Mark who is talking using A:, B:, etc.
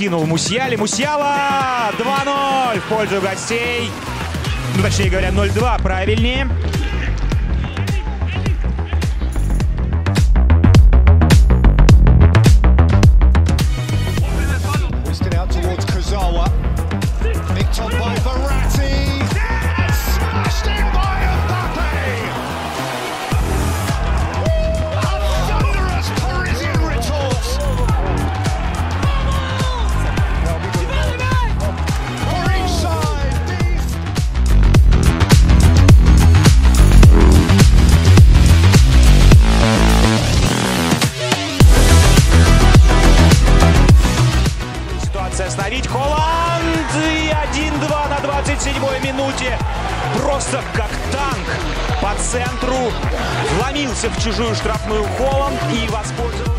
A: подкинул Мусьяли. Мусьяла 2-0 в пользу гостей. Ну, точнее говоря, 0-2 правильнее. И 1-2 на 27-й минуте. Просто как танк по центру. Вломился в чужую штрафную Холланд и воспользовался.